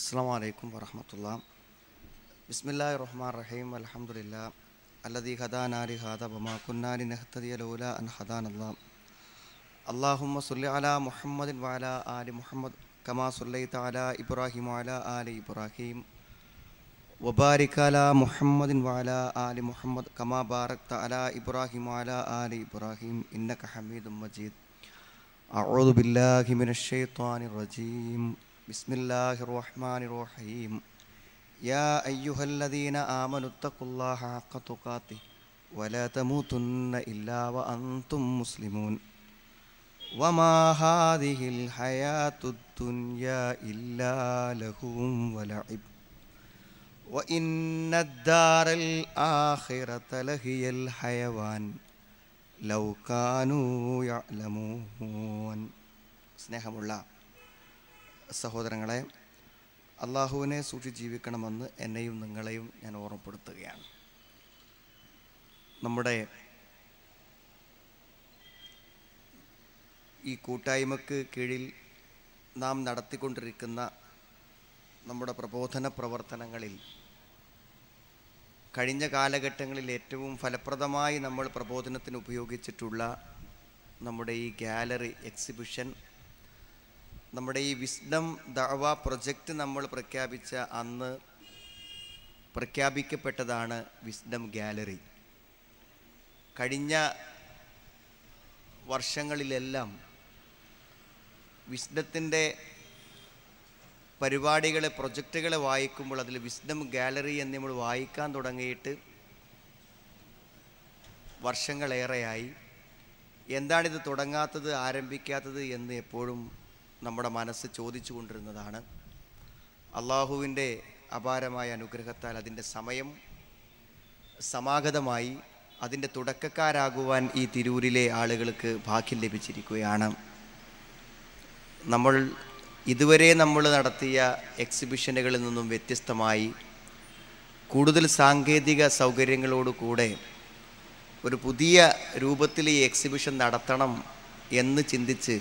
السلام عليكم ورحمة الله. بسم الله الرحمن الرحيم الحمد لله الذي هدانا لهذا وما كنا لنهتدي لولا أن هدانا الله. اللهم صل على محمد وعلى آل محمد كما صليت على إبراهيم وعلى آل إبراهيم. وبارك على محمد وعلى آل محمد كما باركت على إبراهيم وعلى آل إبراهيم. إنك حميد مجيد. أعوذ بالله من الشيطان الرجيم. بسم الله الرحمن الرحيم يا أيها الذين آمنوا اتقوا الله حق تقاته ولا تموتن إلا وأنتم مسلمون وما هذه الحياة الدنيا إلا لهو ولعب وإن الدار الآخرة لهي الحيوان love കാനൂ യഅലമൂൻ സ്നേഹമുള്ള സഹോദരങ്ങളെ അള്ളാഹുവിനെ സൂക്ഷിച്ച് ജീവിക്കണമെന്ന് എന്നെയും നിങ്ങളെയും ഞാൻ ഓർമ്മപ്പെടുത്തുകയാണ്. നമ്മുടെ ഈ കൂട്ടായ്മക്ക് കീഴിൽ നാം നടത്തിക്കൊണ്ടിരിക്കുന്ന നമ്മുടെ പ്രബോധന പ്രവർത്തനങ്ങളിൽ കഴിഞ്ഞ കാലഘട്ടങ്ങളിൽ ഏറ്റവും ഫലപ്രദമായി നമ്മൾ പ്രബോധനത്തിന് ഉപയോഗിച്ചിട്ടുള്ള നമ്മുടെ ഈ ഗാലറി എക്സിബിഷൻ നമ്മുടെ ഈ വിസ്ഡം ദഅവ പ്രൊജക്റ്റ് നമ്മൾ പ്രഖ്യാപിച്ച അന്ന് പ്രഖ്യാപിക്കപ്പെട്ടതാണ് വിസ്ഡം ഗാലറി കഴിഞ്ഞ വർഷങ്ങളിലെല്ലാം വിസ്ഡത്തിന്റെ പരിപാടികളെ പ്രൊജക്റ്റുകളെ വായിക്കുമ്പോൾ അതിൽ വിസ്ഡം ഗാലറി എന്ന് നമ്മൾ വായിക്കാൻ തുടങ്ങിയിട്ട് വർഷങ്ങളേറെയായി. എന്താണിത് തുടങ്ങാത്തത് ആരംഭിക്കാത്തത് എന്ന് എപ്പോഴും നമ്മുടെ മനസ്സ് ചോദിച്ചു കൊണ്ടിരുന്നതാണ് അള്ളാഹുവിന്റെ അപാരമായ അനുഗ്രഹത്താൽ അതിന്റെ സമയം സമാഗതമായി അതിന്റെ തുടക്കക്കാരാകുവാൻ ഈ തിരൂരിലെ ആളുകൾക്ക് ഭാഗ്യം ലഭിച്ചിരിക്കുകയാണ്. നമ്മൾ ഇതുവരെ നമ്മൾ നടത്തിയ എക്സിബിഷനുകളിൽ നിന്നും വ്യത്യസ്തമായി കൂടുതൽ സാങ്കേതിക സൗകര്യങ്ങളോടുകൂടെ ഒരു പുതിയ രൂപത്തിൽ ഈ എക്സിബിഷൻ നടത്തണം എന്ന് ചിന്തിച്ച്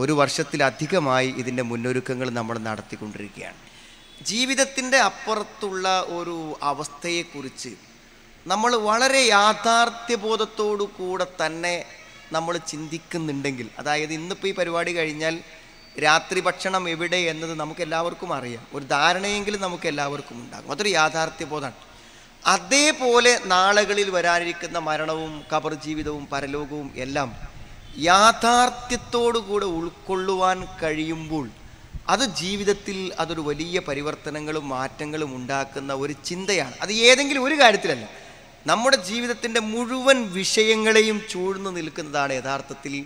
ഒരു വർഷത്തിലധികമായി ഇതിന്റെ മുന്നൊരുക്കങ്ങൾ നമ്മൾ നടത്തിക്കൊണ്ടിരിക്കുകയാണ്. ജീവിതത്തിന്റെ അപ്പുറത്തുള്ള ഒരു അവസ്ഥയെക്കുറിച്ച് നമ്മൾ വളരെ യാഥാർത്ഥ്യബോധത്തോടു കൂടെ തന്നെ നമ്മൾ ചിന്തിക്കുന്നുണ്ടെങ്കിൽ അതായത് ഇന്നിപ്പോൾ ഈ പരിപാടി കഴിഞ്ഞാൽ രാത്രി ഭക്ഷണം എവിടെ എന്നത് നമുക്ക് എല്ലാവർക്കും അറിയാം. ഒരു ധാരണയെങ്കിലും നമുക്ക് എല്ലാവർക്കും ഉണ്ടാകും. അതൊരു യാഥാർത്ഥ്യബോധമാണ്. അതേപോലെ നാളുകളിൽ വരാനിരിക്കുന്ന മരണവും കബർ ജീവിതവും പരലോകവും എല്ലാം യാഥാർത്ഥ്യത്തോടു കൂടെ ഉൾക്കൊള്ളുവാൻ കഴിയുമ്പോൾ അത് ജീവിതത്തിൽ അതൊരു വലിയ പരിവർത്തനങ്ങളും മാറ്റങ്ങളും ഉണ്ടാക്കുന്ന ഒരു ചിന്തയാണ്. അത് ഏതെങ്കിലും ഒരു കാര്യത്തിലല്ല. നമ്മുടെ ജീവിതത്തിന്റെ മുഴുവൻ വിഷയങ്ങളെയും ചൂഴ്ന്നു നിൽക്കുന്നതാണ് യഥാർത്ഥത്തിൽ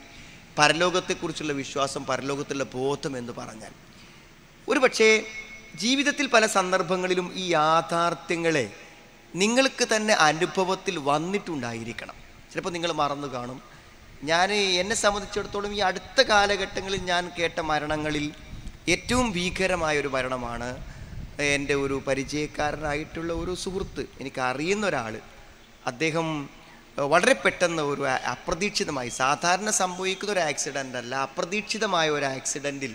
പരലോകത്തെക്കുറിച്ചുള്ള വിശ്വാസം പരലോകത്തുള്ള ബോധം എന്ന് പറഞ്ഞാൽ. ഒരു പക്ഷേ ജീവിതത്തിൽ പല സന്ദർഭങ്ങളിലും ഈ യാഥാർത്ഥ്യങ്ങളെ നിങ്ങൾക്ക് തന്നെ അനുഭവത്തിൽ വന്നിട്ടുണ്ടായിരിക്കണം. ചിലപ്പോൾ നിങ്ങൾ മറന്നു കാണും. ഞാൻ എന്നെ സംബന്ധിച്ചിടത്തോളം ഈ അടുത്ത കാലഘട്ടങ്ങളിൽ ഞാൻ കേട്ട മരണങ്ങളിൽ ഏറ്റവും ഭീകരമായ ഒരു മരണമാണ് എന്റെ ഒരു പരിചയക്കാരനായിട്ടുള്ള ഒരു സുഹൃത്ത് എനിക്ക് അറിയുന്ന ഒരാൾ അദ്ദേഹം വളരെ പെട്ടെന്ന് ഒരു അപ്രതീക്ഷിതമായി സാധാരണ സംഭവിക്കുന്ന ഒരു ആക്സിഡന്റ് അല്ല അപ്രതീക്ഷിതമായ ഒരു ആക്സിഡന്റിൽ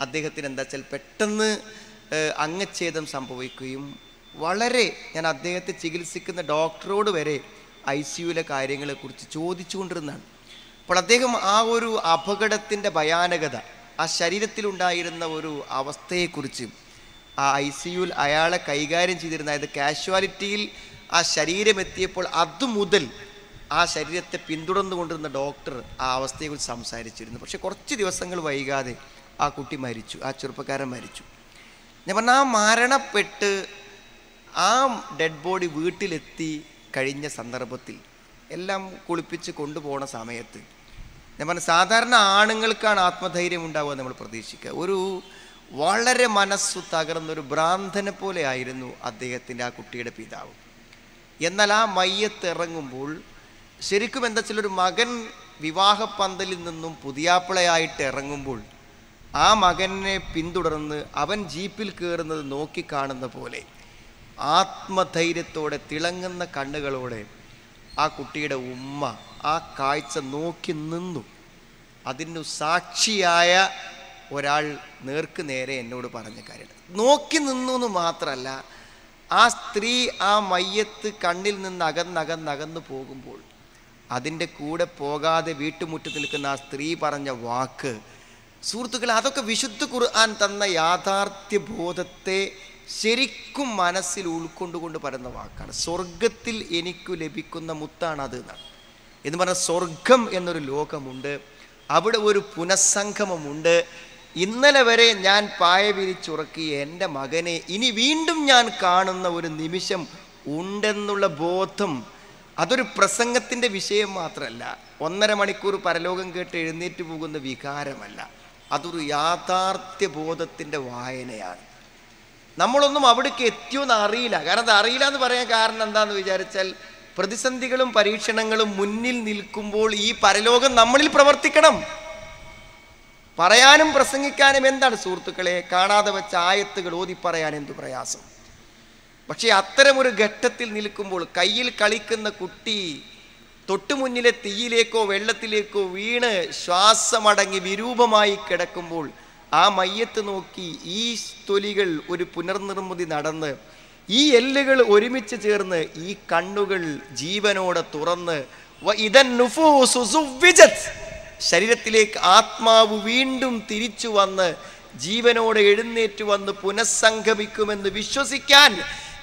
അദ്ദേഹത്തിന് എന്താ വെച്ചാൽ പെട്ടെന്ന് അംഗച്ഛേദം സംഭവിക്കുകയും വളരെ ഞാൻ അദ്ദേഹത്തെ ചികിത്സിക്കുന്ന ഡോക്ടറോട് വരെ ഐ സിയുലെ കാര്യങ്ങളെക്കുറിച്ച് ചോദിച്ചുകൊണ്ടിരുന്നതാണ്. അപ്പോൾ അദ്ദേഹം ആ ഒരു അപകടത്തിന്റെ ഭയാനകത ആ ശരീരത്തിലുണ്ടായിരുന്ന ഒരു അവസ്ഥയെക്കുറിച്ച് ആ ഐ സിയുൽ അയാളെ കൈകാര്യം ചെയ്തിരുന്ന അതായത് കാഷ്വാലിറ്റിയിൽ ആ ശരീരം എത്തിയപ്പോൾ അതുമുതൽ ആ ശരീരത്തെ പിന്തുടർന്നു കൊണ്ടിരുന്ന ഡോക്ടർ ആ അവസ്ഥയെക്കുറിച്ച് സംസാരിച്ചിരുന്നു. പക്ഷേ കുറച്ച് ദിവസങ്ങൾ വൈകാതെ ആ കുട്ടി മരിച്ചു ആ ചെറുപ്പക്കാരൻ മരിച്ചു. ഞാൻ പറഞ്ഞ ആ മരണപ്പെട്ട് ആ ഡെഡ് ബോഡി വീട്ടിലെത്തി കഴിഞ്ഞ സന്ദർഭത്തിൽ എല്ലാം കുളിപ്പിച്ച് കൊണ്ടുപോകുന്ന സമയത്ത് ഞാൻ പറഞ്ഞ സാധാരണ ആണുങ്ങൾക്കാണ് ആത്മധൈര്യം ഉണ്ടാവുക നമ്മൾ പ്രതീക്ഷിക്കുക. ഒരു വളരെ മനസ്സു തകർന്നൊരു ഭ്രാന്തനെ പോലെ ആയിരുന്നു അദ്ദേഹത്തിന്റെ ആ കുട്ടിയുടെ പിതാവ്. എന്നാൽ ആ മയ്യത്ത് ഇറങ്ങുമ്പോൾ ശരിക്കും എന്താ വെച്ചാൽ ഒരു മകൻ വിവാഹപ്പന്തലിൽ നിന്നും പുതിയാപ്പിളയായിട്ട് ഇറങ്ങുമ്പോൾ ആ മകനെ പിന്തുടർന്ന് അവൻ ജീപ്പിൽ കയറുന്നത് നോക്കിക്കാണുന്ന പോലെ ആത്മധൈര്യത്തോടെ തിളങ്ങുന്ന കണ്ണുകളോടെ ആ കുട്ടിയുടെ ഉമ്മ ആ കാഴ്ച നോക്കി നിന്നു. അതിനു സാക്ഷിയായ ഒരാൾ നേർക്ക് നേരെ എന്നോട് പറഞ്ഞ കാര്യമാണ് നോക്കി നിന്നു എന്ന് മാത്രമല്ല ആ സ്ത്രീ ആ മയ്യത്ത് കണ്ണിൽ നിന്ന് അകന്നകന്നകന്നു പോകുമ്പോൾ അതിന്റെ കൂടെ പോകാതെ വീട്ടുമുറ്റത്ത് നിൽക്കുന്ന ആ സ്ത്രീ പറഞ്ഞ വാക്ക് സുഹൃത്തുക്കൾ അതൊക്കെ വിശുദ്ധ ഖുർആൻ തന്ന യാഥാർത്ഥ്യ ബോധത്തെ ശരിക്കും മനസ്സിൽ ഉൾക്കൊണ്ടുകൊണ്ട് പറയുന്ന വാക്കാണ്. സ്വർഗത്തിൽ എനിക്ക് ലഭിക്കുന്ന മുത്താണ് അത് എന്നാണ്. എന്ന് പറഞ്ഞാൽ സ്വർഗം എന്നൊരു ലോകമുണ്ട് അവിടെ ഒരു പുനഃസംഗമമുണ്ട്. ഇന്നലെ വരെ ഞാൻ പായ വിരിച്ചുറക്കിയ എന്റെ മകനെ ഇനി വീണ്ടും ഞാൻ കാണുന്ന ഒരു നിമിഷം ഉണ്ടെന്നുള്ള ബോധം അതൊരു പ്രസംഗത്തിന്റെ വിഷയം മാത്രമല്ല. ഒന്നര മണിക്കൂർ പരലോകം കേട്ട് എഴുന്നേറ്റ് പോകുന്ന വികാരമല്ല. അതൊരു യാഥാർത്ഥ്യ ബോധത്തിന്റെ വായനയാണ്. നമ്മളൊന്നും അവിടേക്ക് എത്തിയോന്ന് അറിയില്ല. കാരണം അത് അറിയില്ല എന്ന് പറയാൻ കാരണം എന്താന്ന് വിചാരിച്ചാൽ പ്രതിസന്ധികളും പരീക്ഷണങ്ങളും മുന്നിൽ നിൽക്കുമ്പോൾ ഈ പരലോകം നമ്മളിൽ പ്രവർത്തിക്കണം. പറയാനും പ്രസംഗിക്കാനും എന്താണ് സുഹൃത്തുക്കളെ? കാണാതെ വെച്ച ആയത്തുകൾ ഓതി പറയാൻ എന്തു പ്രയാസം? പക്ഷേ അത്തരമൊരു ഘട്ടത്തിൽ നിൽക്കുമ്പോൾ കയ്യിൽ കളിക്കുന്ന കുട്ടി തൊട്ടുമുന്നിലെ തീയിലേക്കോ വെള്ളത്തിലേക്കോ വീണ് ശ്വാസമടങ്ങി വിരൂപമായി കിടക്കുമ്പോൾ ആ മയ്യത്ത് നോക്കി ഈ തൊലികൾ ഒരു പുനർനിർമ്മിതി നടന്ന് ഈ എല്ലുകൾ ഒരുമിച്ച് ചേർന്ന് ഈ കണ്ണുകൾ ജീവനോടെ തുറന്ന് ശരീരത്തിലേക്ക് ആത്മാവ് വീണ്ടും തിരിച്ചു വന്ന് ജീവനോടെ എഴുന്നേറ്റ് വന്ന് പുനഃസംഗമിക്കുമെന്ന് വിശ്വസിക്കാൻ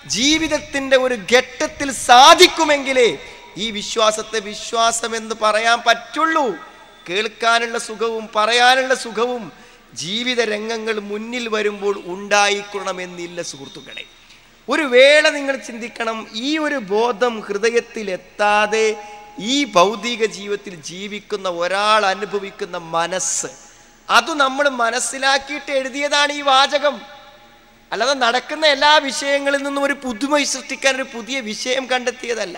ജീവിതത്തിന്റെ ഒരു ഘട്ടത്തിൽ സാധിക്കുമെങ്കിലേ ഈ വിശ്വാസത്തെ വിശ്വാസമെന്ന് പറയാൻ പറ്റുള്ളൂ. കേൾക്കാനുള്ള സുഖവും പറയാനുള്ള സുഖവും ജീവിത രംഗങ്ങൾ മുന്നിൽ വരുമ്പോൾ ഉണ്ടായിക്കൊള്ളണമെന്നില്ല സുഹൃത്തുക്കളെ. ഒരു വേള നിങ്ങൾ ചിന്തിക്കണം ഈ ഒരു ബോധം ഹൃദയത്തിൽ എത്താതെ ഈ ഭൗതിക ജീവിതത്തിൽ ജീവിക്കുന്ന ഒരാൾ അനുഭവിക്കുന്ന മനസ്സ് അത് നമ്മൾ മനസ്സിലാക്കിയിട്ട് എഴുതിയതാണ് ഈ വാചകം. അല്ലാതെ നടക്കുന്ന എല്ലാ വിഷയങ്ങളിൽ നിന്നും ഒരു പുതുമ സൃഷ്ടിക്കാൻ ഒരു പുതിയ വിഷയം കണ്ടെത്തിയതല്ല.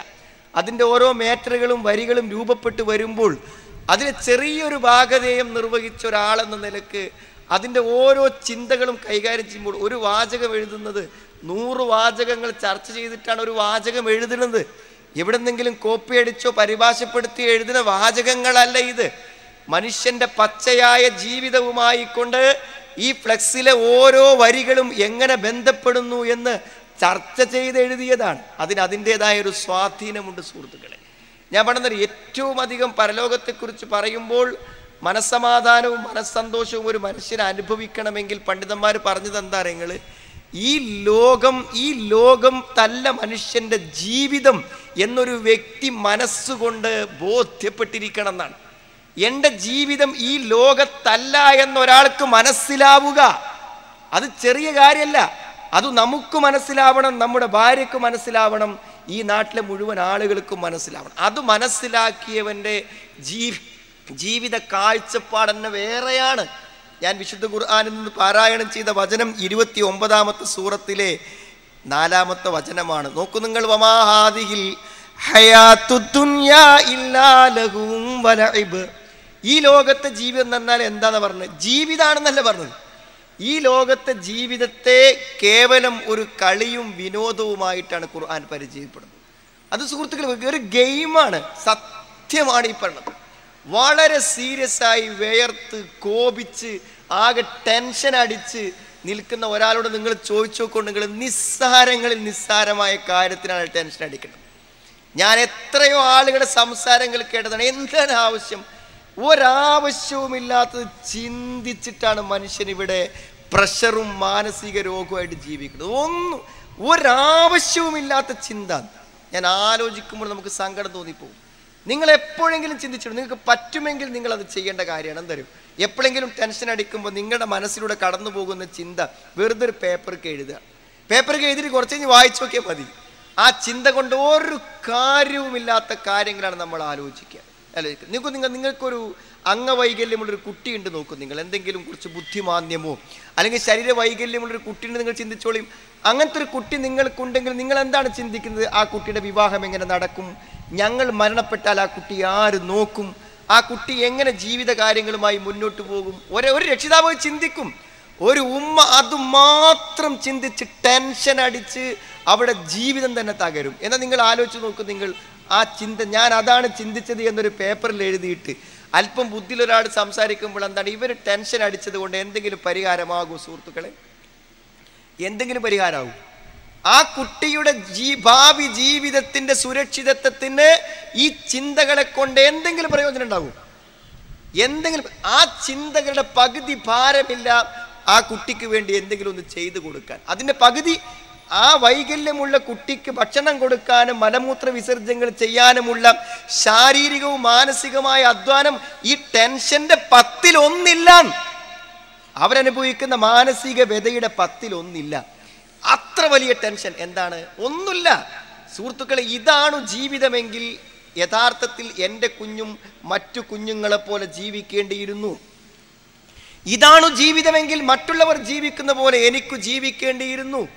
അതിന്റെ ഓരോ മേറ്ററുകളും വരികളും രൂപപ്പെട്ട് വരുമ്പോൾ അതിലെ ചെറിയൊരു ഭാഗതയും നിർവഹിച്ച ഒരാളെന്ന നിലയ്ക്ക് അതിന്റെ ഓരോ ചിന്തകളും കൈകാര്യം ചെയ്യുമ്പോൾ ഒരു വാചകം എഴുതുന്നത് നൂറ് വാചകങ്ങൾ ചർച്ച ചെയ്തിട്ടാണ് ഒരു വാചകം എഴുതുന്നത്. എവിടെന്നെങ്കിലും കോപ്പി അടിച്ചോ പരിഭാഷപ്പെടുത്തി എഴുതുന്ന വാചകങ്ങളല്ല ഇത്. മനുഷ്യന്റെ പച്ചയായ ജീവിതവുമായി കൊണ്ട് ഈ ഫ്ലെക്സിലെ ഓരോ വരികളും എങ്ങനെ ബന്ധപ്പെടുന്നു എന്ന് ചർച്ച ചെയ്ത് എഴുതിയതാണ്. അതിന് അതിന്റെതായ ഒരു സ്വാധീനമുണ്ട് സുഹൃത്തുക്കളെ. ഞാൻ പറഞ്ഞത് ഏറ്റവും അധികം പരലോകത്തെക്കുറിച്ച് പറയുമ്പോൾ മനസ്സമാധാനവും മനസ്സന്തോഷവും ഒരു മനുഷ്യൻ അനുഭവിക്കണമെങ്കിൽ പണ്ഡിതന്മാർ പറഞ്ഞത് എന്താ നിങ്ങൾ ഈ ലോകം ഈ ലോകം തല്ല മനുഷ്യന്റെ ജീവിതം എന്നൊരു വ്യക്തി മനസ്സുകൊണ്ട് ബോധ്യപ്പെട്ടിരിക്കണം എന്നാണ്. എന്റെ ജീവിതം ഈ ലോകത്തല്ല എന്നൊരാൾക്ക് മനസ്സിലാവുക. അത് ചെറിയ കാര്യമല്ല അത് നമുക്ക് മനസ്സിലാവണം നമ്മുടെ ഭാര്യയ്ക്ക് മനസ്സിലാവണം ഈ നാട്ടിലെ മുഴുവൻ ആളുകൾക്കും മനസ്സിലാവണം. അത് മനസ്സിലാക്കിയവന്റെ ജീ ജീവിത കാഴ്ചപ്പാട് തന്നെ വേറെയാണ്. ഞാൻ വിശുദ്ധ ഖുർആാനിൽ നിന്ന് പാരായണം ചെയ്ത വചനം ഇരുപത്തി ഒമ്പതാമത്തെ സൂറത്തിലെ നാലാമത്തെ വചനമാണ്. നോക്കൂ നിങ്ങൾ വമാഹാദിഹിൽ. ഈ ലോകത്തെ ജീവിതം എന്ന് പറഞ്ഞാൽ എന്താന്ന് പറഞ്ഞത്? ജീവിതാണെന്നല്ല പറഞ്ഞത്. ഈ ലോകത്തെ ജീവിതത്തെ കേവലം ഒരു കളിയും വിനോദവുമായിട്ടാണ് ഖുർആൻ പരിചയപ്പെടുന്നത്. അത് സുഹൃത്തുക്കൾ ഒരു ഗെയിമാണ്. സത്യമാണ് ഈ പറഞ്ഞത്. വളരെ സീരിയസ് ആയി വേർത്ത് കോപിച്ച് ആകെ ടെൻഷൻ അടിച്ച് നിൽക്കുന്ന ഒരാളോട് നിങ്ങൾ ചോദിച്ചു നോക്കുകൊണ്ടെങ്കിൽ നിസ്സാരങ്ങളിൽ നിസ്സാരമായ കാര്യത്തിനാണ് ടെൻഷൻ അടിക്കുന്നത്. ഞാൻ എത്രയോ ആളുകളുടെ സംസാരങ്ങൾ കേട്ടതാണ്. എന്താണ് ആവശ്യം? ഒരാവശ്യവുമില്ലാത്തത് ചിന്തിച്ചിട്ടാണ് മനുഷ്യൻ ഇവിടെ പ്രഷറും മാനസിക രോഗവുമായിട്ട് ജീവിക്കുന്നത്. ഒന്നും ഒരാവശ്യവുമില്ലാത്ത ചിന്ത. ഞാൻ ആലോചിക്കുമ്പോൾ നമുക്ക് സങ്കടം തോന്നിപ്പോകും. നിങ്ങൾ എപ്പോഴെങ്കിലും ചിന്തിച്ചിടും നിങ്ങൾക്ക് പറ്റുമെങ്കിൽ നിങ്ങൾ അത് ചെയ്യേണ്ട കാര്യമാണ്. എന്തരും? എപ്പോഴെങ്കിലും ടെൻഷൻ അടിക്കുമ്പോൾ നിങ്ങളുടെ മനസ്സിലൂടെ കടന്നു പോകുന്ന ചിന്ത വെറുതെ ഒരു പേപ്പർക്ക് എഴുതുക. പേപ്പർക്ക് എഴുതിയിട്ട് കുറച്ച് കഴിഞ്ഞ് വായിച്ചു നോക്കിയാൽ മതി. ആ ചിന്ത കൊണ്ട് ഒരു കാര്യവുമില്ലാത്ത കാര്യങ്ങളാണ് നമ്മൾ ആലോചിക്കുക. ആലോചിക്കുക നിങ്ങൾക്ക് നിങ്ങൾ നിങ്ങൾക്കൊരു അംഗവൈകല്യമുള്ളൊരു കുട്ടിയുണ്ട് നോക്കും നിങ്ങൾ. എന്തെങ്കിലും കുറച്ച് ബുദ്ധിമാന്യമോ അല്ലെങ്കിൽ ശരീര വൈകല്യമുള്ളൊരു കുട്ടിയുണ്ട് നിങ്ങൾ ചിന്തിച്ചോളിയും അങ്ങനത്തെ ഒരു കുട്ടി നിങ്ങൾക്കുണ്ടെങ്കിൽ നിങ്ങൾ എന്താണ് ചിന്തിക്കുന്നത്? ആ കുട്ടിയുടെ വിവാഹം എങ്ങനെ നടക്കും? ഞങ്ങൾ മരണപ്പെട്ടാൽ ആ കുട്ടി ആര് നോക്കും? ആ കുട്ടി എങ്ങനെ ജീവിത കാര്യങ്ങളുമായി മുന്നോട്ട് പോകും? ഒരേ ഒരു രക്ഷിതാവ് ചിന്തിക്കും. ഒരു ഉമ്മ അത് മാത്രം ചിന്തിച്ച് ടെൻഷൻ അടിച്ച് അവിടെ ജീവിതം തന്നെ തകരും. എന്നാൽ നിങ്ങൾ ആലോചിച്ച് നോക്കും നിങ്ങൾ. ആ ചിന്ത ഞാൻ അതാണ് ചിന്തിച്ചത് എന്നൊരു പേപ്പറിൽ എഴുതിയിട്ട് അല്പം ബുദ്ധിയിലൊരാൾ സംസാരിക്കുമ്പോൾ എന്താണ്? ഇവർ ടെൻഷൻ അടിച്ചത് കൊണ്ട് എന്തെങ്കിലും പരിഹാരമാകും സുഹൃത്തുക്കളെ. എന്തെങ്കിലും പരിഹാരമാകും. ആ കുട്ടിയുടെ ജീ ഭാവി ജീവിതത്തിന്റെ സുരക്ഷിതത്വത്തിന് ഈ ചിന്തകളെ കൊണ്ട് എന്തെങ്കിലും പ്രയോജനം ഉണ്ടാകും? എന്തെങ്കിലും ആ ചിന്തകളുടെ പകുതി ഭാരമില്ല ആ കുട്ടിക്ക് വേണ്ടി എന്തെങ്കിലും ഒന്ന് ചെയ്തു കൊടുക്കാൻ. അതിന്റെ പകുതി ആ വൈകല്യമുള്ള കുട്ടിക്ക് ഭക്ഷണം കൊടുക്കാനും മലമൂത്ര വിസർജ്യങ്ങൾ ചെയ്യാനുമുള്ള ശാരീരികവും മാനസികമായ അധ്വാനം ഈ ടെൻഷന്റെ പത്തിൽ ഒന്നില്ല അവരനുഭവിക്കുന്ന മാനസിക വ്യതയുടെ പത്തിൽ ഒന്നില്ല അത്ര വലിയ ടെൻഷൻ. എന്താണ്? ഒന്നുമില്ല. സുഹൃത്തുക്കളെ ഇതാണ് ജീവിതമെങ്കിൽ യഥാർത്ഥത്തിൽ എന്റെ കുഞ്ഞും മറ്റു കുഞ്ഞുങ്ങളെ പോലെ ജീവിക്കേണ്ടിയിരുന്നു. ഇതാണ് ജീവിതമെങ്കിൽ മറ്റുള്ളവർ ജീവിക്കുന്ന പോലെ എനിക്ക് ജീവിക്കേണ്ടിയിരുന്നു.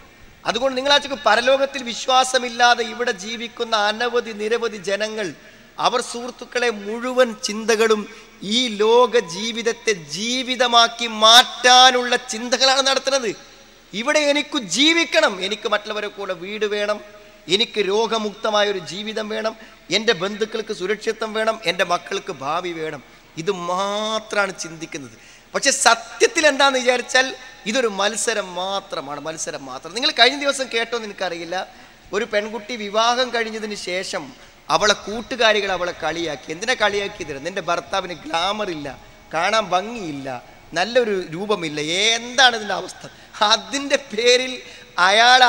അതുകൊണ്ട് നിങ്ങളാച്ചക്ക് പരലോകത്തിൽ വിശ്വാസമില്ലാതെ ഇവിടെ ജീവിക്കുന്ന അനവധി നിരവധി ജനങ്ങൾ അവർ സുഹൃത്തുക്കളെ മുഴുവൻ ചിന്തകളും ഈ ലോക ജീവിതത്തെ ജീവിതമാക്കി മാറ്റാനുള്ള ചിന്തകളാണ് നടത്തുന്നത്. ഇവിടെ എനിക്ക് ജീവിക്കണം. എനിക്ക് മറ്റുള്ളവരെ കൂടെ വീട് വേണം. എനിക്ക് രോഗമുക്തമായ ഒരു ജീവിതം വേണം. എന്റെ ബന്ധുക്കൾക്ക് സുരക്ഷിതം വേണം. എന്റെ മക്കൾക്ക് ഭാവി വേണം. ഇത് മാത്രമാണ് ചിന്തിക്കുന്നത്. പക്ഷെ സത്യത്തിൽ എന്താന്ന് വിചാരിച്ചാൽ ഇതൊരു മത്സരം മാത്രമാണ്. മത്സരം മാത്രം. നിങ്ങൾ കഴിഞ്ഞ ദിവസം കേട്ടോ എനിക്കറിയില്ല. ഒരു പെൺകുട്ടി വിവാഹം കഴിഞ്ഞതിന് ശേഷം അവളെ കൂട്ടുകാരികൾ അവളെ കളിയാക്കി. എന്തിനാ കളിയാക്കി കളിയാക്കിയത്? നിന്റെ ഭർത്താവിന് ഗ്ലാമർ ഇല്ല കാണാൻ ഭംഗിയില്ല. നല്ലൊരു രൂപമില്ല. എന്താണ് ഇതിന്റെ അവസ്ഥ? അതിന്റെ പേരിൽ അയാൾ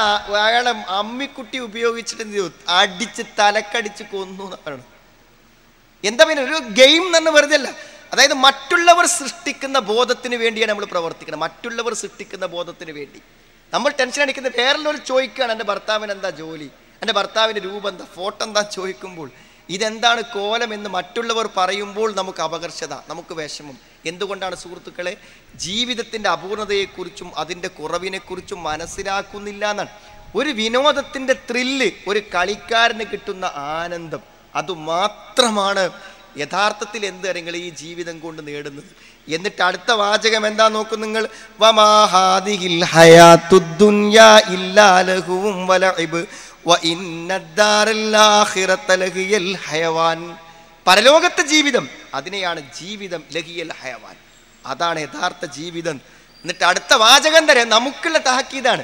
അയാളെ അമ്മിക്കുട്ടി ഉപയോഗിച്ചിട്ട് അടിച്ച് തലക്കടിച്ച് കൊന്നു എന്നാണ് എന്താ പിന്നെ ഒരു ഗെയിം തന്നെ വെറുതെ അല്ല. അതായത് മറ്റുള്ളവർ സൃഷ്ടിക്കുന്ന ബോധത്തിന് വേണ്ടിയാണ് നമ്മൾ പ്രവർത്തിക്കുന്നത്. മറ്റുള്ളവർ സൃഷ്ടിക്കുന്ന ബോധത്തിന് വേണ്ടി. നമ്മൾ ടെൻഷൻ അടിക്കുന്ന ഒരു ചോദിക്കുകയാണ് എന്റെ ഭർത്താവിന് എന്താ ജോലി? എന്റെ ഭർത്താവിന്റെ രൂപം എന്താ? ഫോട്ടോ എന്താ? ചോദിക്കുമ്പോൾ ഇതെന്താണ് കോലം എന്ന് മറ്റുള്ളവർ പറയുമ്പോൾ നമുക്ക് അപകർഷത നമുക്ക് വിഷമം. എന്തുകൊണ്ടാണ് സുഹൃത്തുക്കളെ? ജീവിതത്തിന്റെ അപൂർണതയെക്കുറിച്ചും അതിന്റെ കുറവിനെക്കുറിച്ചും മനസ്സിലാക്കുന്നില്ല എന്നാണ്. ഒരു വിനോദത്തിന്റെ ത്രില്ല് ഒരു കളിക്കാരന് കിട്ടുന്ന ആനന്ദം അതുമാത്രമാണ് യഥാർത്ഥത്തിൽ എന്ത് നിങ്ങൾ ഈ ജീവിതം കൊണ്ട് നേടുന്നത്. എന്നിട്ട് അടുത്ത വാചകം എന്താ നോക്കും നിങ്ങൾ? വമാഹാദിഹിൽ ഇല്ലാ ലഹുവും വലഇബ് ഹയവാൻ. പരലോകത്തെ ജീവിതം അതിനെയാണ് ജീവിതം ലഹിയൽ ഹയവാൻ. അതാണ് യഥാർത്ഥ ജീവിതം. എന്നിട്ട് അടുത്ത വാചകം തരെ. നമുക്കുള്ള താക്കീതാണ്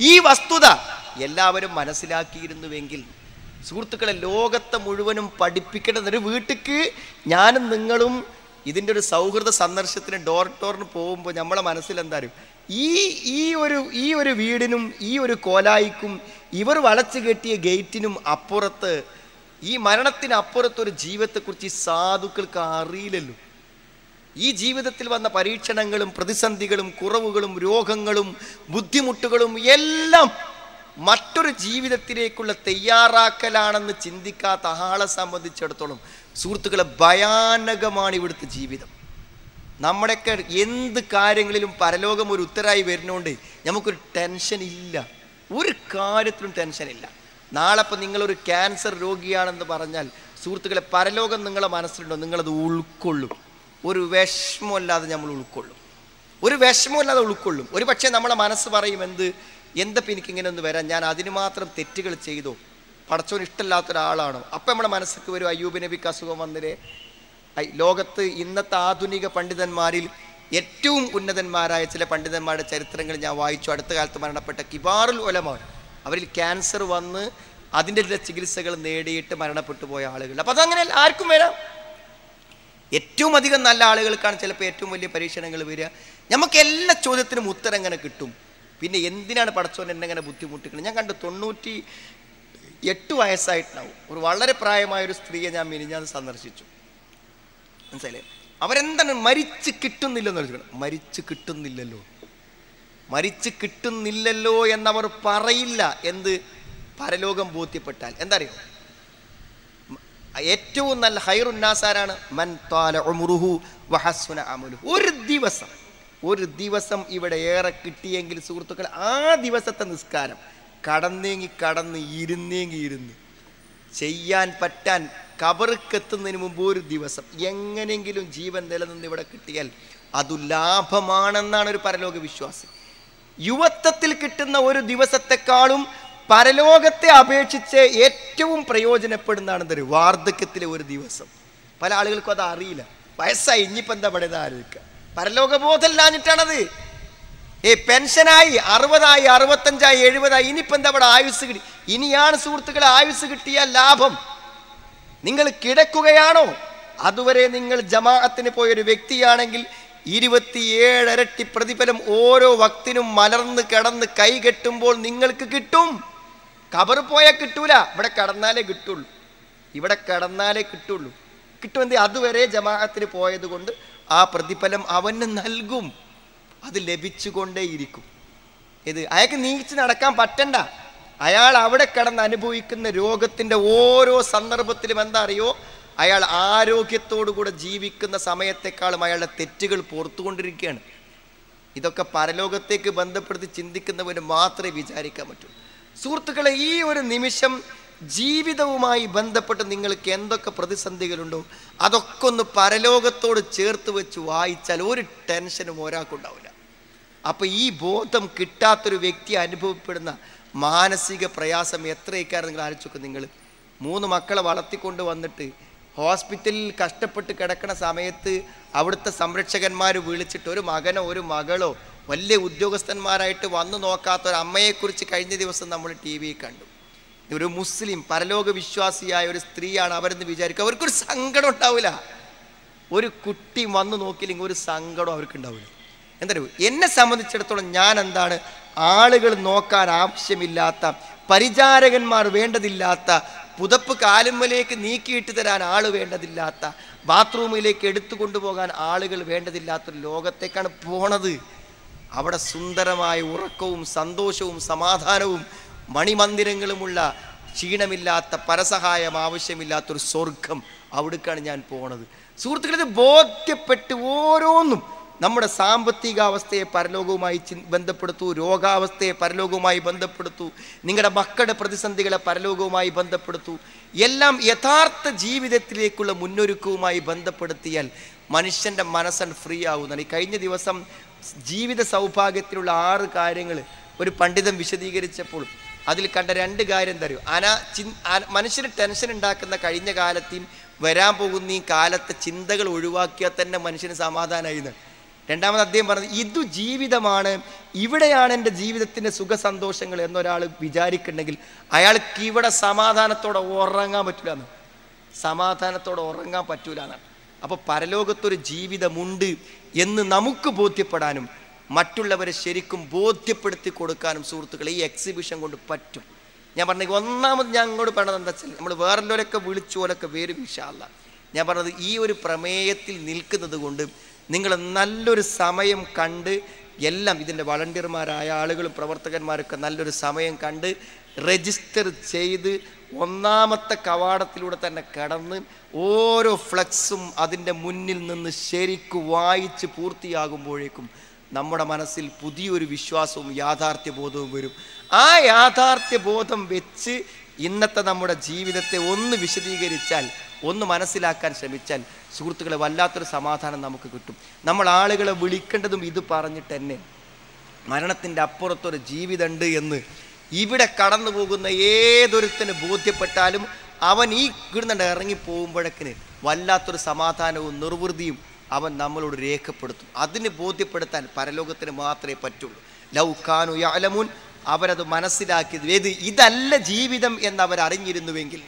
ഈ വസ്തുത എല്ലാവരും മനസ്സിലാക്കിയിരുന്നുവെങ്കിൽ സുഹൃത്തുക്കളെ ലോകത്തെ മുഴുവനും പഠിപ്പിക്കേണ്ടത് ഒരു വീട്ടിക്ക് ഞാനും നിങ്ങളും ഇതിന്റെ ഒരു സൗഹൃദ സന്ദർശത്തിന് ഡോർ ടോറിന് പോകുമ്പോൾ നമ്മളെ മനസ്സിൽ എന്തായാലും ഈ ഈ ഒരു ഈ ഒരു വീടിനും ഈ ഒരു കോലായിക്കും ഇവർ വളച്ചു കെട്ടിയ ഗേറ്റിനും അപ്പുറത്ത് ഈ മരണത്തിന് അപ്പുറത്ത് ഒരു ജീവിതത്തെക്കുറിച്ച് സാധുക്കൾക്ക് അറിയില്ലല്ലോ. ഈ ജീവിതത്തിൽ വന്ന പരീക്ഷണങ്ങളും പ്രതിസന്ധികളും കുറവുകളും രോഗങ്ങളും ബുദ്ധിമുട്ടുകളും എല്ലാം മറ്റൊരു ജീവിതത്തിലേക്കുള്ള തയ്യാറാക്കലാണെന്ന് ചിന്തിക്കാത്ത ആളെ സംബന്ധിച്ചിടത്തോളം സുഹൃത്തുക്കളെ ഭയാനകമാണ് ഇവിടുത്തെ ജീവിതം. നമ്മുടെയൊക്കെ എന്ത് കാര്യങ്ങളിലും പരലോകം ഒരു ഉത്തരായി വരുന്നോണ്ട് നമുക്കൊരു ടെൻഷൻ ഇല്ല. ഒരു കാര്യത്തിലും ടെൻഷൻ ഇല്ല. നാളെ ഇപ്പം നിങ്ങളൊരു ക്യാൻസർ രോഗിയാണെന്ന് പറഞ്ഞാൽ സുഹൃത്തുക്കളെ പരലോകം നിങ്ങളെ മനസ്സിലുണ്ടോ? നിങ്ങളത് ഉൾക്കൊള്ളും. ഒരു വിഷമമല്ലാതെ നമ്മൾ ഉൾക്കൊള്ളും. ഒരു വിഷമമല്ലാതെ ഉൾക്കൊള്ളും. ഒരു പക്ഷേ നമ്മളെ മനസ്സ് പറയും എന്ത്? എന്തപ്പം എനിക്ക് ഇങ്ങനെ ഒന്ന് വരാൻ? ഞാൻ അതിന് മാത്രം തെറ്റുകൾ ചെയ്തോ? പടച്ചോൻ ഇഷ്ടമില്ലാത്ത ഒരാളാണോ അപ്പം നമ്മുടെ മനസ്സിലേക്ക് വരും അയ്യൂബ് നബിക്ക് അസുഖം വന്നില്ലേ? ലോകത്ത് ഇന്നത്തെ ആധുനിക പണ്ഡിതന്മാരിൽ ഏറ്റവും ഉന്നതന്മാരായ ചില പണ്ഡിതന്മാരുടെ ചരിത്രങ്ങൾ ഞാൻ വായിച്ചു. അടുത്ത കാലത്ത് മരണപ്പെട്ട കിബാറുൽ ഒലമാണ് അവരിൽ ക്യാൻസർ വന്ന് അതിന്റെ ചില ചികിത്സകൾ നേടിയിട്ട് മരണപ്പെട്ടു പോയ ആളുകൾ. അപ്പം അതങ്ങനെ ആർക്കും വരാം. ഏറ്റവും അധികം നല്ല ആളുകൾക്കാണ് ചിലപ്പോൾ ഏറ്റവും വലിയ പരീക്ഷണങ്ങൾ വരിക. നമുക്ക് എല്ലാ ചോദ്യത്തിനും ഉത്തരം എങ്ങനെ കിട്ടും? പിന്നെ എന്തിനാണ് പടച്ചോൻ എന്നെ അങ്ങനെ ബുദ്ധിമുട്ടിക്കുന്നത്? ഞാൻ കണ്ടു തൊണ്ണൂറ്റി എട്ട് വയസ്സായിട്ടുണ്ടാവും. ഒരു വളരെ പ്രായമായ ഒരു സ്ത്രീയെ ഞാൻ മിനിഞ്ഞാന്ന് സന്ദർശിച്ചു. മനസ്സിലായില്ലേ? അവരെന്താണ് മരിച്ച് കിട്ടുന്നില്ലെന്ന് ചോദിക്കണം മരിച്ച് കിട്ടുന്നില്ലല്ലോ. മരിച്ച് കിട്ടുന്നില്ലല്ലോ എന്നവർ പറയില്ല എന്ത്? പരലോകം ബോധ്യപ്പെട്ടാൽ. എന്താ അറിയോ ഏറ്റവും നല്ല ഹൈറുന്നാസാരാണ് മൻ താല ഉമുറുഹു അമുലു ഒരു ദിവസം ഒരു ദിവസം ഇവിടെ ഏറെ കിട്ടിയെങ്കിൽ സുഹൃത്തുക്കൾ ആ ദിവസത്തെ നിസ്കാരം. കടന്നേങ്ങി കടന്ന് ഇരുന്നേങ്ങി ഇരുന്ന്. ചെയ്യാൻ പറ്റാൻ കബറുക്കെത്തുന്നതിന് മുമ്പ് ഒരു ദിവസം എങ്ങനെയെങ്കിലും ജീവൻ നിലനിന്ന് ഇവിടെ കിട്ടിയാൽ അതു ലാഭമാണെന്നാണ് ഒരു പരലോക വിശ്വാസം. യുവത്വത്തിൽ കിട്ടുന്ന ഒരു ദിവസത്തെക്കാളും പരലോകത്തെ അപേക്ഷിച്ച് ഏറ്റവും പ്രയോജനപ്പെടുന്നതാണ് എന്തൊരു വാർദ്ധക്യത്തിലെ ഒരു ദിവസം. പല ആളുകൾക്കും അത് അറിയില്ല. വയസ്സായി ഇനിയിപ്പോൾ എന്താ പറയുന്നത് ആലോചിക്കുക. പരലോകബോധമില്ലാഞ്ഞിട്ടാണത് ഏ പെൻഷനായി അറുപതായി അറുപത്തഞ്ചായി എഴുപതായി ഇനിയിപ്പോൾ എന്താ ഇവിടെ ആയുസ് കിട്ടി? ഇനിയാണ് സുഹൃത്തുക്കളെ ആയുസ് കിട്ടിയ ലാഭം. നിങ്ങൾ കിടക്കുകയാണോ? അതുവരെ നിങ്ങൾ ജമാഅത്തിന് പോയൊരു വ്യക്തിയാണെങ്കിൽ ഇരുപത്തിയേഴരട്ടി പ്രതിഫലം ഓരോ വക്തിനും മലർന്ന് കിടന്ന് കൈ കെട്ടുമ്പോൾ നിങ്ങൾക്ക് കിട്ടും. കബർ പോയാൽ കിട്ടൂല. ഇവിടെ കടന്നാലേ കിട്ടുള്ളൂ. ഇവിടെ കടന്നാലേ കിട്ടുള്ളൂ. കിട്ടുമെങ്കിൽ അതുവരെ ജമാഅത്തിന് പോയത് കൊണ്ട് ആ പ്രതിഫലം അവന് നൽകും. അത് ലഭിച്ചുകൊണ്ടേയിരിക്കും. ഇത് അയാൾക്ക് നീച്ച് നടക്കാൻ പറ്റണ്ട. അയാൾ അവിടെ കിടന്ന് അനുഭവിക്കുന്ന രോഗത്തിന്റെ ഓരോ സന്ദർഭത്തിലും എന്താ അറിയോ? അയാൾ ആരോഗ്യത്തോടു കൂടെ ജീവിക്കുന്ന സമയത്തെക്കാളും അയാളുടെ തെറ്റുകൾ പുറത്തുകൊണ്ടിരിക്കുകയാണ് ഇതൊക്കെ പരലോകത്തേക്ക് ബന്ധപ്പെടുത്തി ചിന്തിക്കുന്നവന് മാത്രമേ വിചാരിക്കാൻ പറ്റൂ. സുഹൃത്തുക്കളെ ഈ ഒരു നിമിഷം ജീവിതവുമായി ബന്ധപ്പെട്ട് നിങ്ങൾക്ക് എന്തൊക്കെ പ്രതിസന്ധികളുണ്ടോ അതൊക്കെ ഒന്ന് പരലോകത്തോട് ചേർത്ത് വെച്ച് വായിച്ചാൽ ഒരു ടെൻഷനും ഒരാൾക്കുണ്ടാവില്ല. അപ്പോൾ ഈ ബോധം കിട്ടാത്തൊരു വ്യക്തി അനുഭവപ്പെടുന്ന മാനസിക പ്രയാസം എത്രയൊക്കെയാണ് നിങ്ങൾ ആലോചിച്ചൊക്കെ നിങ്ങൾ? മൂന്ന് മക്കളെ വളർത്തിക്കൊണ്ട് വന്നിട്ട് ഹോസ്പിറ്റലിൽ കഷ്ടപ്പെട്ട് കിടക്കുന്ന സമയത്ത് അവിടുത്തെ സംരക്ഷകന്മാർ വിളിച്ചിട്ട് ഒരു മകനോ ഒരു മകളോ വലിയ ഉദ്യോഗസ്ഥന്മാരായിട്ട് വന്നു നോക്കാത്ത ഒരു അമ്മയെക്കുറിച്ച് കഴിഞ്ഞ ദിവസം നമ്മൾ ടി വിയിൽ കണ്ടു. ഒരു മുസ്ലിം പരലോക വിശ്വാസിയായ ഒരു സ്ത്രീയാണ് അവരെന്ന് വിചാരിക്കുക അവർക്കൊരു സങ്കടം ഉണ്ടാവില്ല. ഒരു കുട്ടി വന്നു നോക്കിയില്ലെങ്കിൽ ഒരു സങ്കടം അവർക്ക് ഉണ്ടാവില്ല എന്താ എന്നെ സംബന്ധിച്ചിടത്തോളം ഞാൻ എന്താണ് ആളുകൾ നോക്കാൻ ആവശ്യമില്ലാത്ത പരിചാരകന്മാർ വേണ്ടതില്ലാത്ത പുതപ്പ് കാലുമ്മലേക്ക് നീക്കിയിട്ട് തരാൻ ആൾ വേണ്ടതില്ലാത്ത ബാത്റൂമിലേക്ക് എടുത്തു കൊണ്ടുപോകാൻ ആളുകൾ വേണ്ടതില്ലാത്തൊരു ലോകത്തേക്കാണ് പോണത്. അവിടെ സുന്ദരമായ ഉറക്കവും സന്തോഷവും സമാധാനവും മണിമന്ദിരങ്ങളുമുള്ള ക്ഷീണമില്ലാത്ത പരസഹായം ആവശ്യമില്ലാത്തൊരു സ്വർഗം അവിടേക്കാണ് ഞാൻ പോണത്. സുഹൃത്തുക്കളിത് ബോധ്യപ്പെട്ട് ഓരോന്നും നമ്മുടെ സാമ്പത്തികാവസ്ഥയെ പരലോകവുമായി ബന്ധപ്പെടുത്തൂ രോഗാവസ്ഥയെ പരലോകവുമായി ബന്ധപ്പെടുത്തു നിങ്ങളുടെ മക്കളുടെ പ്രതിസന്ധികളെ പരലോകവുമായി ബന്ധപ്പെടുത്തു എല്ലാം യഥാർത്ഥ ജീവിതത്തിലേക്കുള്ള മുന്നൊരുക്കവുമായി ബന്ധപ്പെടുത്തിയാൽ മനുഷ്യന്റെ മനസ്സൻ ഫ്രീ ആവുന്നതാണ്. ഈ കഴിഞ്ഞ ദിവസം ജീവിത സൗഭാഗ്യത്തിലുള്ള ആറ് കാര്യങ്ങൾ ഒരു പണ്ഡിതൻ വിശദീകരിച്ചപ്പോൾ അതിൽ കണ്ട രണ്ട് കാര്യം തരൂ അന ചി മനുഷ്യന് ടെൻഷൻ ഉണ്ടാക്കുന്ന കഴിഞ്ഞ കാലത്തെയും വരാൻ പോകുന്ന ഈ കാലത്തെ ചിന്തകൾ ഒഴിവാക്കിയാൽ തന്നെ മനുഷ്യന് സമാധാനമായി എന്ന്. രണ്ടാമത് അദ്ദേഹം പറഞ്ഞത് ഇതു ജീവിതമാണ്. ഇവിടെയാണ് എന്റെ ജീവിതത്തിന്റെ സുഖസന്തോഷങ്ങൾ എന്നൊരാൾ വിചാരിക്കുന്നുണ്ടെങ്കിൽ അയാൾക്ക് ഇവിടെ സമാധാനത്തോടെ ഉറങ്ങാൻ പറ്റില്ല എന്ന് സമാധാനത്തോടെ ഉറങ്ങാൻ പറ്റൂല എന്നാണ് അപ്പോൾ പരലോകത്തൊരു ജീവിതമുണ്ട് എന്ന് നമുക്ക് ബോധ്യപ്പെടാനും മറ്റുള്ളവരെ ശരിക്കും ബോധ്യപ്പെടുത്തി കൊടുക്കാനും സുഹൃത്തുക്കളെ ഈ എക്സിബിഷൻ കൊണ്ട് പറ്റും. ഞാൻ പറഞ്ഞ ഒന്നാമത് ഞാൻ അങ്ങോട്ട് പറഞ്ഞത് എന്താ വെച്ചാൽ നമ്മൾ വേറെല്ലോരൊക്കെ വിളിച്ചു പോലൊക്കെ വരും വിഷാല്ല ഞാൻ പറഞ്ഞത് ഈ ഒരു പ്രമേയത്തിൽ നിൽക്കുന്നത് കൊണ്ട് നിങ്ങൾ നല്ലൊരു സമയം കണ്ട് എല്ലാം ഇതിന്റെ വളണ്ടിയർമാരായ ആളുകളും പ്രവർത്തകന്മാരൊക്കെ നല്ലൊരു സമയം കണ്ട് രജിസ്റ്റർ ചെയ്ത് ഒന്നാമത്തെ കവാടത്തിലൂടെ തന്നെ കടന്ന് ഓരോ ഫ്ലക്സും അതിന്റെ മുന്നിൽ നിന്ന് ശരിക്കു വായിച്ച് പൂർത്തിയാകുമ്പോഴേക്കും നമ്മുടെ മനസ്സിൽ പുതിയൊരു വിശ്വാസവും യാഥാർത്ഥ്യബോധവും വരും. ആ യാഥാർത്ഥ്യബോധം വെച്ച് ഇന്നത്തെ നമ്മുടെ ജീവിതത്തെ ഒന്ന് വിശദീകരിച്ചാൽ ഒന്ന് മനസ്സിലാക്കാൻ ശ്രമിച്ചാൽ സുഹൃത്തുക്കളെ വല്ലാത്തൊരു സമാധാനം നമുക്ക് കിട്ടും. നമ്മൾ ആളുകളെ വിളിക്കേണ്ടതും ഇത് പറഞ്ഞിട്ട് തന്നെ മരണത്തിന്റെ അപ്പുറത്തൊരു ജീവിതമുണ്ട് എന്ന് ഇവിടെ കടന്നു പോകുന്ന ഏതൊരുത്തന് ബോധ്യപ്പെട്ടാലും അവൻ ഈ കിടന്നുണ്ട് ഇറങ്ങി പോകുമ്പോഴേക്കിന് വല്ലാത്തൊരു സമാധാനവും നിർവൃതിയും അവൻ നമ്മളോട് രേഖപ്പെടുത്തും. അതിന് ബോധ്യപ്പെടുത്താൻ പരലോകത്തിന് മാത്രമേ പറ്റുള്ളൂ. ലൗഖാനു യാലമുൻ അവരത് മനസ്സിലാക്കിയത്. ഏത്? ഇതല്ല ജീവിതം എന്ന് അവർ അറിഞ്ഞിരുന്നുവെങ്കിൽ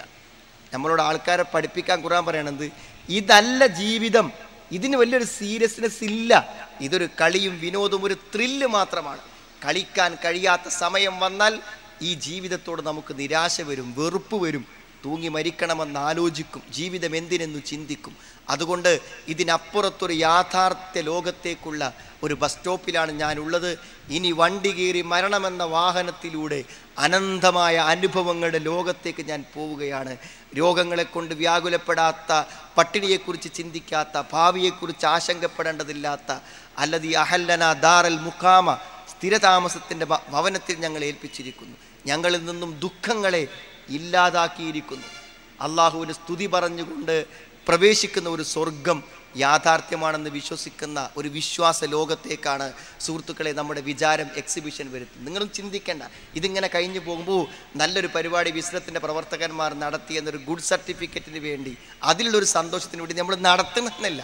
നമ്മളോട് ആൾക്കാരെ പഠിപ്പിക്കാൻ ഖുർആൻ പറയണത് ഇതല്ല ജീവിതം. ഇതിന് വലിയൊരു സീരിയസ്നെസ് ഇല്ല. ഇതൊരു കളിയും വിനോദവും ഒരു ത്രില്ല് മാത്രമാണ്. കളിക്കാൻ കഴിയാത്ത സമയം വന്നാൽ ഈ ജീവിതത്തോട് നമുക്ക് നിരാശ വരും വെറുപ്പ് വരും. തൂങ്ങി മരിക്കണമെന്ന് ആലോചിക്കും. ജീവിതം എന്തിനെന്നു ചിന്തിക്കും. അതുകൊണ്ട് ഇതിനപ്പുറത്തൊരു യാഥാർത്ഥ്യ ലോകത്തേക്കുള്ള ഒരു ബസ് സ്റ്റോപ്പിലാണ് ഞാനുള്ളത്. ഇനി വണ്ടി കയറി മരണമെന്ന വാഹനത്തിലൂടെ അനന്തമായ അനുഭവങ്ങളുടെ ലോകത്തേക്ക് ഞാൻ പോവുകയാണ്. രോഗങ്ങളെ കൊണ്ട് വ്യാകുലപ്പെടാത്ത പട്ടിണിയെക്കുറിച്ച് ചിന്തിക്കാത്ത ഭാവിയെക്കുറിച്ച് ആശങ്കപ്പെടേണ്ടതില്ലാത്ത അല്ലതി അഹല്ലന ദാറൽ മുഖാമ സ്ഥിരതാമസത്തിന്റെ ഭവനത്തിൽ ഞങ്ങൾ ഏൽപ്പിച്ചിരിക്കുന്നു. ഞങ്ങളിൽ നിന്നും ദുഃഖങ്ങളെ ഇല്ലാതാക്കിയിരിക്കുന്നു. അള്ളാഹുവിന് സ്തുതി പറഞ്ഞുകൊണ്ട് പ്രവേശിക്കുന്ന ഒരു സ്വർഗം യാഥാർത്ഥ്യമാണെന്ന് വിശ്വസിക്കുന്ന ഒരു വിശ്വാസ ലോകത്തേക്കാണ് സുഹൃത്തുക്കളെ നമ്മുടെ വിചാരം എക്സിബിഷൻ വരുത്തുന്നത്. നിങ്ങളും ചിന്തിക്കേണ്ട ഇതിങ്ങനെ കഴിഞ്ഞു പോകുമ്പോൾ നല്ലൊരു പരിപാടി വിശ്രത്തിന്റെ പ്രവർത്തകന്മാർ നടത്തി എന്നൊരു ഗുഡ് സർട്ടിഫിക്കറ്റിന് വേണ്ടി അതിലുള്ളൊരു സന്തോഷത്തിന് വേണ്ടി നമ്മൾ നടത്തണമെന്നല്ല.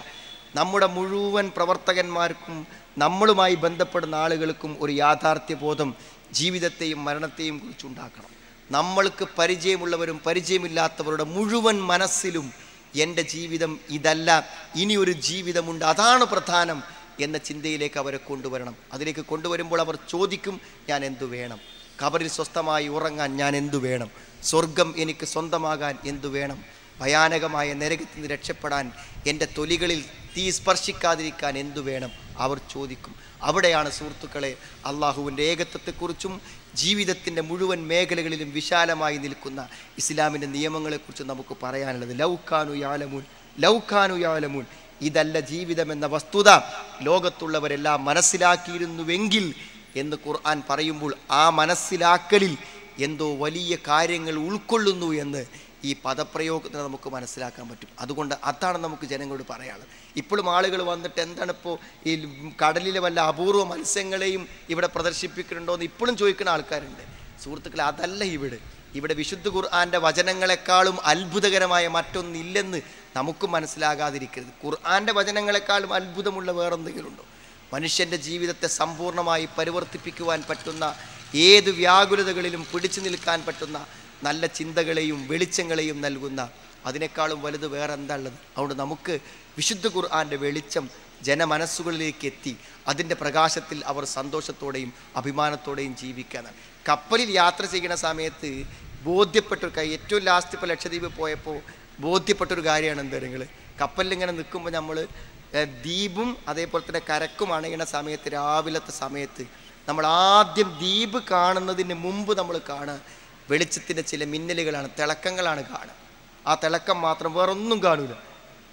നമ്മുടെ മുഴുവൻ പ്രവർത്തകന്മാർക്കും നമ്മളുമായി ബന്ധപ്പെടുന്ന ആളുകൾക്കും ഒരു യാഥാർത്ഥ്യബോധം ജീവിതത്തെയും മരണത്തെയും കുറിച്ചുണ്ടാക്കണം നമ്മൾക്ക് പരിചയമുള്ളവരും പരിചയമില്ലാത്തവരുടെ മുഴുവൻ മനസ്സിലും എന്റെ ജീവിതം ഇതല്ല ഇനിയൊരു ജീവിതമുണ്ട് അതാണ് പ്രധാനം എന്ന ചിന്തയിലേക്ക് അവരെ കൊണ്ടുവരണം. അതിലേക്ക് കൊണ്ടുവരുമ്പോൾ അവർ ചോദിക്കും ഞാൻ എന്തു വേണം? കബറിൽ സ്വസ്ഥമായി ഉറങ്ങാൻ ഞാൻ എന്തു വേണം? സ്വർഗം എനിക്ക് സ്വന്തമാകാൻ എന്തു വേണം? ഭയാനകമായ നരകത്തിൽ നിന്ന് രക്ഷപ്പെടാൻ എന്റെ തൊലികളിൽ തീ സ്പർശിക്കാതിരിക്കാൻ എന്തു വേണം? അവർ ചോദിക്കും. അവിടെയാണ് സുഹൃത്തുക്കളെ അള്ളാഹുവിന്റെ ഏകത്വത്തെക്കുറിച്ചും ജീവിതത്തിന്റെ മുഴുവൻ മേഖലകളിലും വിശാലമായി നിൽക്കുന്ന ഇസ്ലാമിന്റെ നിയമങ്ങളെക്കുറിച്ച് നമുക്ക് പറയാനുള്ളത്. ലൗഖാനു യാലമുൻ ലൗഖാനു യാലമുൻ. ഇതല്ല ജീവിതം എന്ന വസ്തുത. ലോകത്തുള്ളവരെല്ലാം മനസ്സിലാക്കിയിരുന്നുവെങ്കിൽ എന്ന് ഖുർആൻ പറയുമ്പോൾ ആ മനസ്സിലാക്കലിൽ എന്തോ വലിയ കാര്യങ്ങൾ ഉൾക്കൊള്ളുന്നു എന്ന് ഈ പദപ്രയോഗത്തിന് നമുക്ക് മനസ്സിലാക്കാൻ പറ്റും. അതുകൊണ്ട് അതാണ് നമുക്ക് ജനങ്ങളോട് പറയാനുള്ളത്. ഇപ്പോഴും ആളുകൾ വന്നിട്ട് എന്താണ് ഇപ്പോൾ ഈ കടലിലെ വല്ല അപൂർവ മത്സ്യങ്ങളെയും ഇവിടെ പ്രദർശിപ്പിക്കുന്നുണ്ടോ എന്ന് ഇപ്പോഴും ചോദിക്കുന്ന ആൾക്കാരുണ്ട്. സുഹൃത്തുക്കളെ അതല്ല ഇവിടെ. ഇവിടെ വിശുദ്ധ ഖുർആാന്റെ വചനങ്ങളെക്കാളും അത്ഭുതകരമായ മറ്റൊന്നില്ലെന്ന് നമുക്ക് മനസ്സിലാകാതിരിക്കരുത്. ഖുർആാന്റെ വചനങ്ങളെക്കാളും അത്ഭുതമുള്ള വേറെന്തെങ്കിലും ഉണ്ടോ? മനുഷ്യന്റെ ജീവിതത്തെ സമ്പൂർണമായി പരിവർത്തിപ്പിക്കുവാൻ പറ്റുന്ന ഏത് വ്യാകുലതകളിലും പിടിച്ചു നിൽക്കാൻ പറ്റുന്ന നല്ല ചിന്തകളെയും വെളിച്ചങ്ങളെയും നൽകുന്ന അതിനേക്കാളും വലുത് വേറെ എന്താ ഉള്ളത് അതുകൊണ്ട് നമുക്ക് വിശുദ്ധ ഖുർആാന്റെ വെളിച്ചം ജനമനസ്സുകളിലേക്ക് എത്തി അതിന്റെ പ്രകാശത്തിൽ അവർ സന്തോഷത്തോടെയും അഭിമാനത്തോടെയും ജീവിക്കാനാണ് കപ്പലിൽ യാത്ര ചെയ്യുന്ന സമയത്ത് ബോധ്യപ്പെട്ടൊരു കാര്യം ഏറ്റവും ലാസ്റ്റ് ഇപ്പോൾ ലക്ഷദ്വീപ് പോയപ്പോൾ ബോധ്യപ്പെട്ടൊരു കാര്യമാണ് എന്താ നിങ്ങൾ കപ്പലിൽ ഇങ്ങനെ നിൽക്കുമ്പോൾ നമ്മൾ ദ്വീപും അതേപോലെ തന്നെ കരക്കും അണയുന്ന സമയത്ത് രാവിലത്തെ സമയത്ത് നമ്മൾ ആദ്യം ദ്വീപ് കാണുന്നതിന് മുമ്പ് നമ്മൾ കാണുക. വെളിച്ചത്തിന്റെ ചില മിന്നലുകളാണ് തിളക്കങ്ങളാണ് കാണുക. ആ തിളക്കം മാത്രം വേറൊന്നും കാണൂല.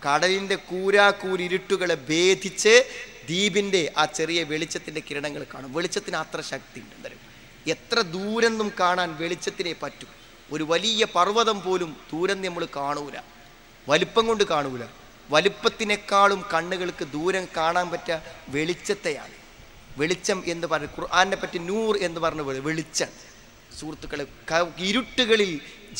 കടലിന്റെ കൂരാക്കൂരിരുട്ടുകളെ ഭേദിച്ച് ദ്വീപിന്റെ ആ ചെറിയ വെളിച്ചത്തിന്റെ കിരണങ്ങൾ കാണും. വെളിച്ചത്തിന് അത്ര ശക്തി ഉണ്ട് എത്ര ദൂരം കാണാൻ വെളിച്ചത്തിനെ പറ്റും. ഒരു വലിയ പർവതം പോലും ദൂരം നമ്മൾ കാണൂല. വലിപ്പം കൊണ്ട് കാണൂല. വലിപ്പത്തിനേക്കാളും കണ്ണുകൾക്ക് ദൂരം കാണാൻ പറ്റുക വെളിച്ചത്തെയാണ്. വെളിച്ചം എന്ന് പറഞ്ഞ ഖുർആാനെ പറ്റി നൂർ എന്ന് പറഞ്ഞ വെളിച്ചം. സുഹൃത്തുക്കളെ ഇരുട്ടുകളിൽ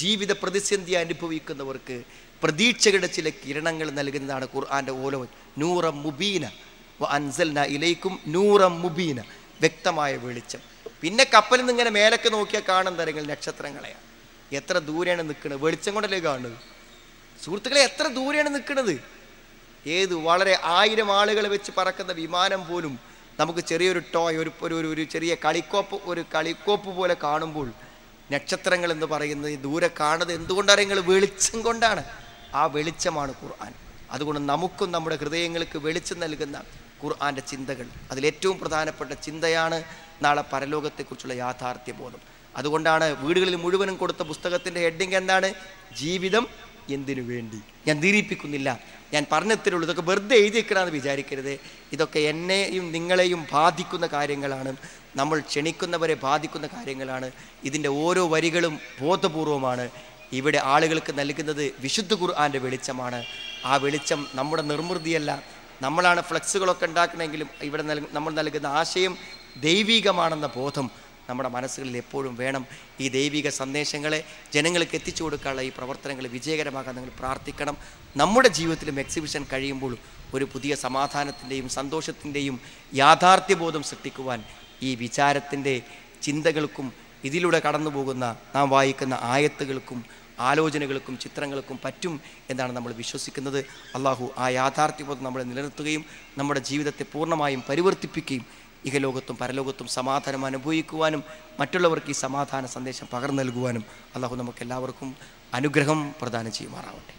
ജീവിത പ്രതിസന്ധി അനുഭവിക്കുന്നവർക്ക് പ്രതീക്ഷകളുടെ ചില കിരണങ്ങൾ നൽകുന്നതാണ് ഖുർആാന്റെ ഓലോ നൂറ മുബീന അൻസൽന ഇലൈക്കും നൂറ മുബീന വ്യക്തമായ വെളിച്ചം. പിന്നെ കപ്പലിൽ നിന്ന് ഇങ്ങനെ മേലൊക്കെ നോക്കിയാൽ കാണുന്ന തരങ്ങൾ നക്ഷത്രങ്ങളെയാണ്. എത്ര ദൂരെയാണ് നിൽക്കുന്നത് വെളിച്ചം കൊണ്ടല്ലേ കാണുന്നത്? സുഹൃത്തുക്കളെ എത്ര ദൂരെയാണ് നിൽക്കുന്നത് ഏത് വളരെ ആയിരം ആളുകളെ വെച്ച് പറക്കുന്ന വിമാനം പോലും നമുക്ക് ചെറിയൊരു ടോയ് ഒരു ഒരു ചെറിയ കളിക്കോപ്പ് ഒരു കളിക്കോപ്പ് പോലെ കാണുമ്പോൾ നക്ഷത്രങ്ങൾ എന്ന് പറയുന്നത് ദൂരെ കാണുന്നത് എന്തുകൊണ്ടാണ്? നിങ്ങൾ വെളിച്ചം കൊണ്ടാണ്. ആ വെളിച്ചമാണ് ഖുർആൻ. അതുകൊണ്ട് നമുക്കും നമ്മുടെ ഹൃദയങ്ങൾക്ക് വെളിച്ചം നൽകുന്ന ഖുർആന്റെ ചിന്തകൾ. അതിലേറ്റവും പ്രധാനപ്പെട്ട ചിന്തയാണ് നാളെ പരലോകത്തെക്കുറിച്ചുള്ള യാഥാർത്ഥ്യ ബോധം അതുകൊണ്ടാണ് വീടുകളിൽ മുഴുവനും കൊടുത്ത പുസ്തകത്തിന്റെ ഹെഡിങ് എന്താണ്? ജീവിതം എന്തിനു വേണ്ടി? ഞാൻ ദീരിപ്പിക്കുന്നില്ല ഞാൻ പറഞ്ഞത്രയുള്ളൂ. ഇതൊക്കെ വെറുതെ എഴുതി വെക്കണമെന്ന് വിചാരിക്കരുത്. ഇതൊക്കെ എന്നെയും നിങ്ങളെയും ബാധിക്കുന്ന കാര്യങ്ങളാണ്. നമ്മൾ ക്ഷണിക്കുന്നവരെ ബാധിക്കുന്ന കാര്യങ്ങളാണ്. ഇതിന്റെ ഓരോ വരികളും ബോധപൂർവമാണ്. ഇവിടെ ആളുകൾക്ക് നൽകുന്നത് വിശുദ്ധ ഖുർആാന്റെ വെളിച്ചമാണ്. ആ വെളിച്ചം നമ്മുടെ നിർമ്മൃതിയല്ല. നമ്മളാണ് ഫ്ലെക്സുകളൊക്കെ ഉണ്ടാക്കണമെങ്കിലും ഇവിടെ നമ്മൾ നൽകുന്ന ആശയം ദൈവികമാണെന്ന ബോധം നമ്മുടെ മനസ്സുകളിൽ എപ്പോഴും വേണം ഈ ദൈവിക സന്ദേശങ്ങളെ ജനങ്ങൾക്ക് എത്തിച്ചു കൊടുക്കാനുള്ള ഈ പ്രവർത്തനങ്ങൾ വിജയകരമാക്കാൻ നിങ്ങൾ പ്രാർത്ഥിക്കണം. നമ്മുടെ ജീവിതത്തിലും എക്സിബിഷൻ കഴിയുമ്പോൾ ഒരു പുതിയ സമാധാനത്തിന്റെയും സന്തോഷത്തിന്റെയും യാഥാർത്ഥ്യബോധം സൃഷ്ടിക്കുവാൻ ഈ വിചാരത്തിന്റെ ചിന്തകൾക്കും ഇതിലൂടെ കടന്നു പോകുന്ന നാം വായിക്കുന്ന ആയത്തുകൾക്കും ആലോചനകൾക്കും ചിത്രങ്ങൾക്കും പറ്റും എന്നാണ് നമ്മൾ വിശ്വസിക്കുന്നത്. അള്ളാഹു ആ യാഥാർത്ഥ്യബോധം നമ്മളെ നിലനിർത്തുകയും നമ്മുടെ ജീവിതത്തെ പൂർണമായും പരിവർത്തിപ്പിക്കുകയും ഇഹലോകത്തും പരലോകത്തും സമാധാനം അനുഭവിക്കുവാനും മറ്റുള്ളവർക്ക് ഈ സമാധാന സന്ദേശം പകർന്നു നൽകുവാനും അള്ളാഹു നമുക്കെല്ലാവർക്കും അനുഗ്രഹം പ്രദാനം ചെയ്യുമാറാവട്ടെ.